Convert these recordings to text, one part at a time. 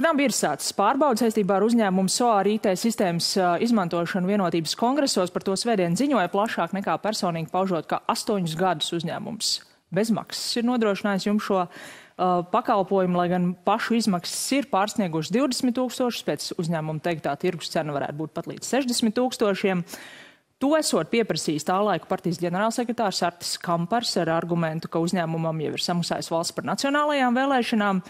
Gnambi ir sācis pārbaudas saistībā ar uzņēmumu SOAR IT sistēmas izmantošanu vienotības kongresos. Par to svētdien ziņoja plašāk nekā personīgi paužot, ka astoņus gadus uzņēmums bezmaksas ir nodrošinājis jums šo pakalpojumu, lai gan pašu izmaksas ir pārsniegušas 20 tūkstošus, pēc uzņēmuma teiktā tirgus cena varētu būt pat līdz 60 tūkstošiem. To esot pieprasījis tā laika partijas ģenerālsekretārs Artis Kampars ar argumentu, ka uzņēmumam jau ir samaksājis valsts par nacionālajām vēlēšanām.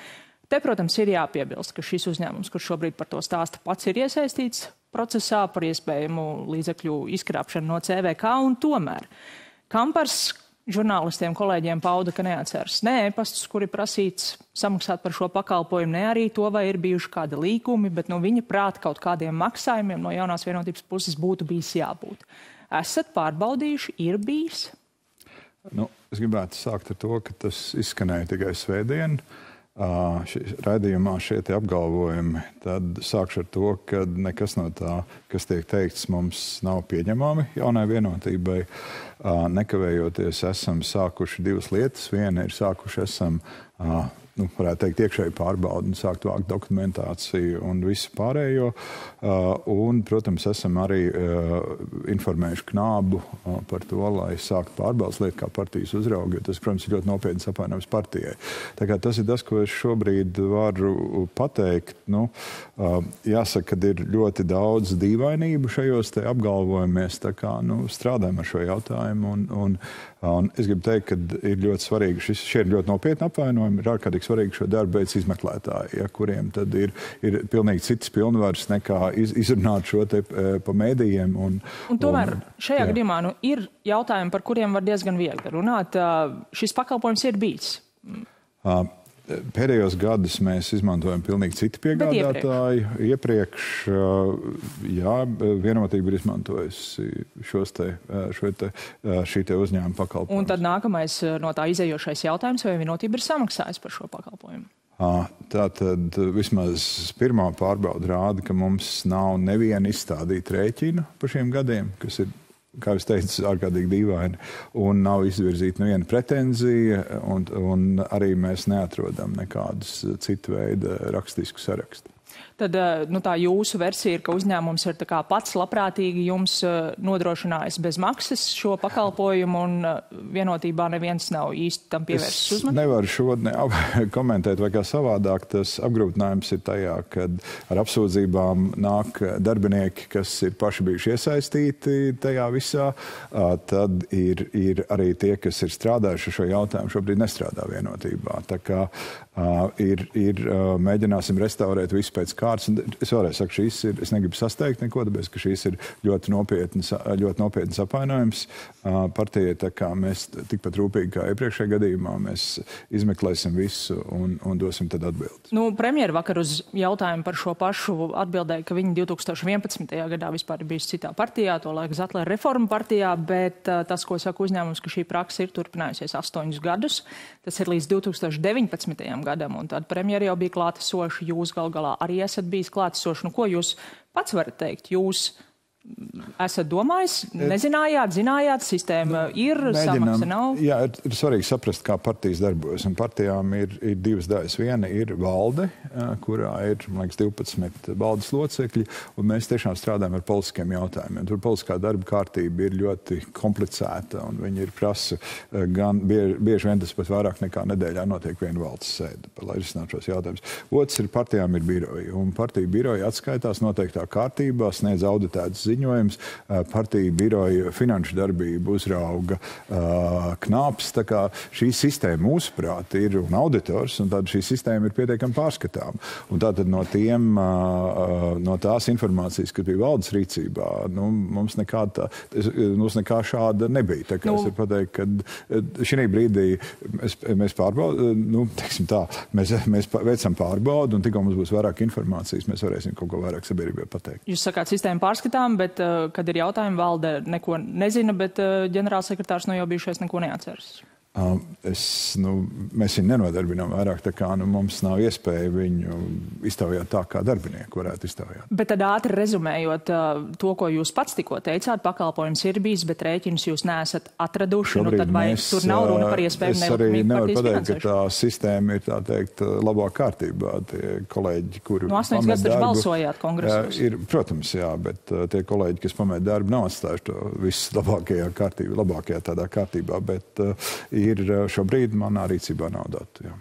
Te, protams, ir jāpiebilst, ka šis uzņēmums, kurš šobrīd par to stāsta, pats ir iesaistīts procesā par iespējamu līdzekļu izkrāpšanu no CVK, un tomēr Kampars žurnālistiem, kolēģiem pauda, ka neatceras ne ēpastus, kuri prasīts samaksāt par šo pakalpojumu, ne arī to, vai ir bijuši kādi līgumi, bet no viņa prāta kaut kādiem maksājumiem no jaunās vienotības puses būtu bijis jābūt. Esat pārbaudījuši, ir bijis? Nu, es gribētu sākt ar to, ka tas izskanēja tikai svētdien. Uh, raidījumā šie apgalvojumi, tad sākšu ar to, ka nekas no tā, kas tiek teikts, mums nav pieņemami jaunai vienotībai. Nekavējoties esam sākuši divas lietas. Viena ir sākuši esam uh, nu, varētu teikt, iekšēju pārbaudi un sākt vākt dokumentāciju un visu pārējo. Uh, un, protams, esam arī uh, informējuši knābu uh, par to, lai sāktu pārbaudas lietu kā partijas uzraugu, jo tas, protams, ir ļoti nopietns apvainojums partijai. Tā kā tas ir tas, ko es šobrīd varu pateikt. Nu, jāsaka, ka ir ļoti daudz dīvainību šajos apgalvojumies, tā kā nu, strādājam ar šo jautājumu. Un, un, un es gribu teikt, ka ir ļoti svarīgi, šis, šie ir ļoti nopietni apvainojumi, ir ārkārtīgi ārkārtīgi svarīgi šo darbu veids izmeklētāji, ja, kuriem tad ir, ir pilnīgi cits pilnvars nekā iz, izrunāt šo te e, pa mēdījiem. Un, un tomēr un, šajā jā. gadījumā nu, ir jautājumi, par kuriem var diezgan viegli runāt. Šis pakalpojums ir bijis. Uh, Pēdējos gados mēs izmantojam pilnīgi citu piegādātāju. Iepriekš, jā, vienotība ir izmantojusi šos te, šo te, šī te uzņēmuma pakalpojumu. Un tad nākamais no tā izējošais jautājums, vai vienotība ir samaksājusi par šo pakalpojumu? Tā tad vismaz pirmā pārbauda rāda, ka mums nav neviena izstādīta rēķina par šiem gadiem, kas ir kā jau teicu, ārkārtīgi dīvaini. Un nav izvirzīta neviena pretenzija, un, un arī mēs neatrodam nekādus citu veidu rakstisku sarakstu tad eh, nu, tā jūsu versija ir, ka uzņēmums ir pats labprātīgi jums eh, nodrošinājis bez maksas šo pakalpojumu, un eh, vienotībā neviens nav īsti tam pievērsis uzmanību? Nevaru šodien komentēt, vai kā savādāk tas apgrūtinājums ir tajā, kad ar apsūdzībām nāk darbinieki, kas ir paši bijuši iesaistīti tajā visā, tad ir, ir arī tie, kas ir strādājuši šo jautājumu, šobrīd nestrādā vienotībā. Tā kā ir, ir mēģināsim restaurēt visu pēc kārtas. Es vēlreiz saku, šīs ir, es negribu sasteigt neko, tāpēc, ka šīs ir ļoti nopietnas, ļoti nopietnas apvainojums partijai. Tā kā mēs tikpat rūpīgi kā iepriekšējā gadījumā, mēs izmeklēsim visu un, un dosim tad atbildi. Nu, premjera vakar uz jautājumu par šo pašu atbildēja, ka viņi 2011. gadā vispār ir bijusi citā partijā, to laika Zatlera reforma partijā, bet tas, ko saka uzņēmums, ka šī praksa ir turpinājusies astoņus gadus, tas ir līdz 2019 gadam, un tad premjeri jau bija klātesoši, jūs gal galā arī esat bijis klātesoši. Nu, ko jūs pats varat teikt? Jūs esat domājis, nezinājāt, zinājāt, sistēma ir, samaksa nav? Jā, ir, ir svarīgi saprast, kā partijas darbojas. Un partijām ir, ir divas daļas. Viena ir valde, kurā ir, man liekas, 12 valdes locekļi, un mēs tiešām strādājam ar politiskiem jautājumiem. Tur politiskā darba kārtība ir ļoti komplicēta, un viņi ir prasa gan bieži, bieži vien tas pat vairāk nekā nedēļā notiek viena valdes sēde, lai risinātu šos jautājumus. Otrs ir partijām ir biroji, un partiju biroji atskaitās noteiktā kārtībā, sniedz auditētas ziņas ziņojums. Partija biroja finanšu darbību uzrauga knaps. Šī sistēma, mūsuprāt, ir un auditors, un tad šī sistēma ir pietiekami pārskatāma. Un tātad no, tiem, no tās informācijas, kas bija valdes rīcībā, nu, mums, nekāda, mums nekā šāda nebija. Tā kā nu. es varu pateikt, ka šī brīdī mēs, mēs pārbaudām, nu, tā, mēs, mēs veicam pārbaudu, un tikko mums būs vairāk informācijas, mēs varēsim kaut ko vairāk sabiedrībai pateikt. Jūs sakāt, sistēma pārskatām, bet, uh, kad ir jautājumi, valde neko nezina, bet uh, ģenerālsekretārs no jau bijušais neko neatceras. Es, nu, mēs viņu nenodarbinām vairāk, tā kā nu, mums nav iespēja viņu iztaujāt tā, kā darbinieku varētu iztaujāt. Bet tad ātri rezumējot to, ko jūs pats tikko teicāt, pakalpojums ir bijis, bet rēķinus jūs neesat atraduši. Nu, Šobrīd nu, tad vai mēs, tur nav runa par iespēju Es arī nevaru pateikt, ka tā sistēma ir tā teikt labā kārtībā. Tie kolēģi, kuri no 8 gadus taču balsojāt kongresos. Ir, protams, jā, bet tie kolēģi, kas pamet darbu, nav atstājuši to visu labākajā kārtībā, labākajā tādā kārtībā. Bet, uh, ir šobrīd manā rīcībā nav datu. Jā.